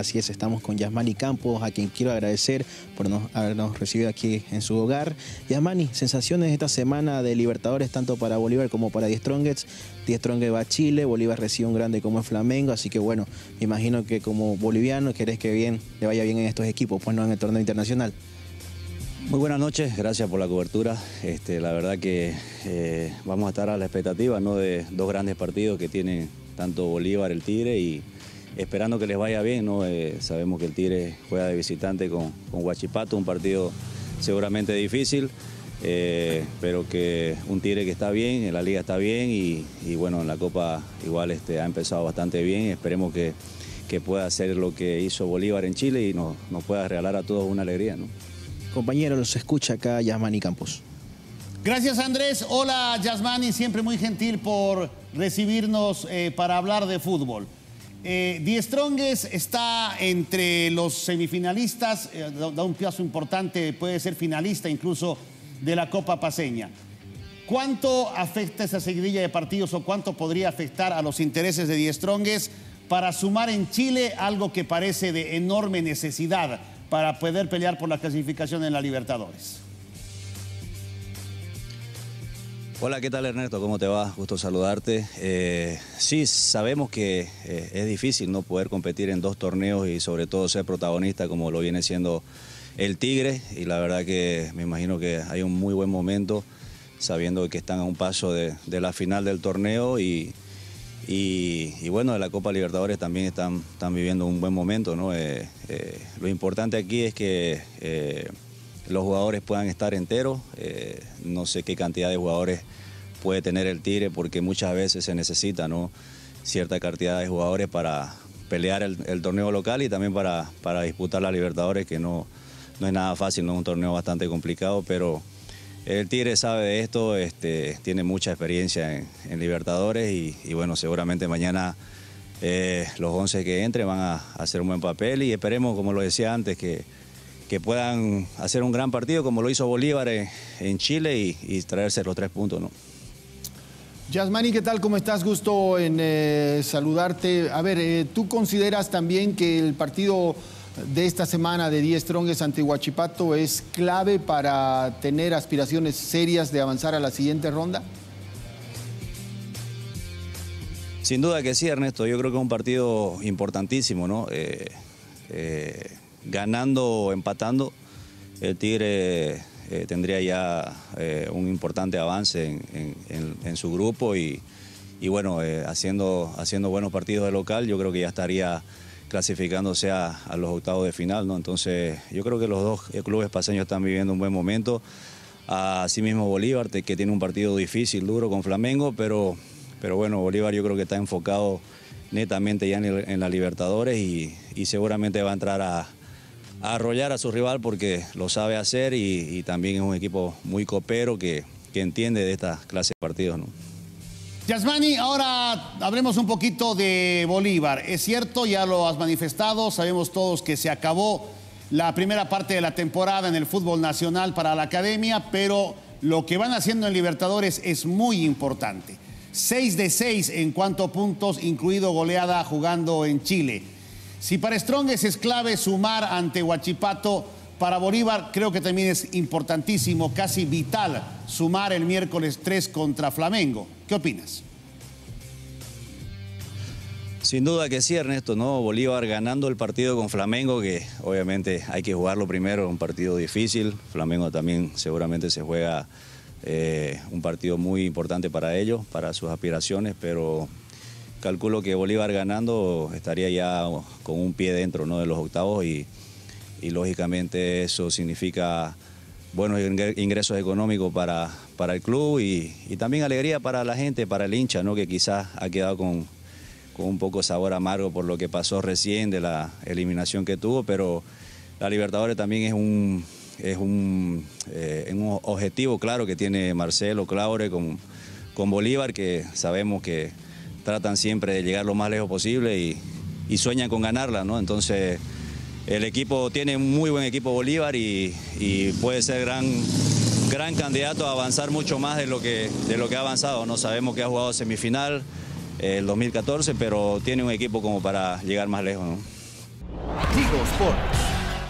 Así es, estamos con Yasmani Campos, a quien quiero agradecer por habernos recibido aquí en su hogar. Yasmani, sensaciones esta semana de Libertadores tanto para Bolívar como para Die Strongets. Die Strongets va a Chile, Bolívar recibe un grande como es Flamengo, así que bueno, me imagino que como boliviano querés que le vaya bien en estos equipos, pues no en el torneo internacional. Muy buenas noches, gracias por la cobertura. Este, la verdad que eh, vamos a estar a la expectativa ¿no? de dos grandes partidos que tienen tanto Bolívar, el Tigre y esperando que les vaya bien. ¿no? Eh, sabemos que el Tigre juega de visitante con, con Huachipato, un partido seguramente difícil, eh, pero que un Tigre que está bien, en la liga está bien y, bueno, en la Copa igual este, ha empezado bastante bien. Esperemos que, que pueda hacer lo que hizo Bolívar en Chile y nos, nos pueda regalar a todos una alegría. ¿no? Compañero, los escucha acá Yasmani Campos. Gracias Andrés. Hola Yasmani, siempre muy gentil por recibirnos eh, para hablar de fútbol. Eh, está entre los semifinalistas, eh, da un paso importante, puede ser finalista incluso de la Copa Paseña. ¿Cuánto afecta esa seguidilla de partidos o cuánto podría afectar a los intereses de Die Strongest para sumar en Chile algo que parece de enorme necesidad para poder pelear por la clasificación en la Libertadores. Hola, ¿qué tal Ernesto? ¿Cómo te va? Gusto saludarte. Eh, sí, sabemos que eh, es difícil no poder competir en dos torneos y sobre todo ser protagonista como lo viene siendo el Tigre y la verdad que me imagino que hay un muy buen momento sabiendo que están a un paso de la final del torneo y, y, bueno, de la Copa Libertadores también están, están viviendo un buen momento. ¿no? Eh, lo importante aquí es que los jugadores puedan estar enteros. no sé qué cantidad de jugadores puede tener el Tigre porque muchas veces se necesita ¿no? cierta cantidad de jugadores para pelear el, torneo local y también para, para disputar la Libertadores, que no, no es nada fácil, no es un torneo bastante complicado, pero el Tigre sabe de esto, este, tiene mucha experiencia en, Libertadores y, bueno, seguramente mañana eh, los 11 que entren van a, hacer un buen papel y esperemos, como lo decía antes, que, que puedan hacer un gran partido como lo hizo Bolívar en, Chile y, traerse los tres puntos. ¿no? Yasmani, ¿qué tal? ¿Cómo estás? Gusto en eh, saludarte. A ver, eh, ¿tú consideras también que el partido de esta semana de 10 Stronges ante Huachipato es clave para tener aspiraciones serias de avanzar a la siguiente ronda? Sin duda que sí, Ernesto. Yo creo que es un partido importantísimo, ¿no? Eh, eh, ganando o empatando, el Tigre eh, tendría ya un importante avance en, su grupo y, bueno, haciendo, haciendo buenos partidos de local, yo creo que ya estaría clasificándose a, los octavos de final, ¿no? Entonces yo creo que los dos clubes paseños están viviendo un buen momento. Asimismo Bolívar, que tiene un partido difícil, duro con Flamengo, pero, pero bueno, Bolívar yo creo que está enfocado netamente ya en, la Libertadores y, seguramente va a entrar a, arrollar a su rival porque lo sabe hacer y, también es un equipo muy copero que, que entiende de esta clase de partidos, ¿no? Yasmani, ahora hablemos un poquito de Bolívar. Es cierto, ya lo has manifestado, sabemos todos que se acabó la primera parte de la temporada en el fútbol nacional para la academia, pero lo que van haciendo en Libertadores es muy importante. Seis de seis en cuanto a puntos, incluido goleada jugando en Chile. Si para Strongest es clave sumar ante Huachipato, para Bolívar creo que también es importantísimo, casi vital, sumar el miércoles 3 contra Flamengo. ¿Qué opinas? Sin duda que sí, Ernesto, ¿no? Bolívar ganando el partido con Flamengo, que obviamente hay que jugarlo primero, un partido difícil. Flamengo también seguramente se juega eh, un partido muy importante para ellos, para sus aspiraciones, pero calculo que Bolívar ganando estaría ya con un pie dentro ¿no? de los octavos y y lógicamente eso significa buenos ingresos económicos para, para el club y, también alegría para la gente, para el hincha, ¿no? que quizás ha quedado con, un poco sabor amargo por lo que pasó recién de la eliminación que tuvo, pero la Libertadores también es un, es un, eh, un objetivo claro que tiene Marcelo Claure con, con Bolívar, que sabemos que tratan siempre de llegar lo más lejos posible y, sueñan con ganarla, ¿no? Entonces el equipo tiene un muy buen equipo Bolívar y, puede ser gran, gran candidato a avanzar mucho más de lo que, de lo que ha avanzado. No sabemos que ha jugado semifinal eh, el 2014, pero tiene un equipo como para llegar más lejos. Sport.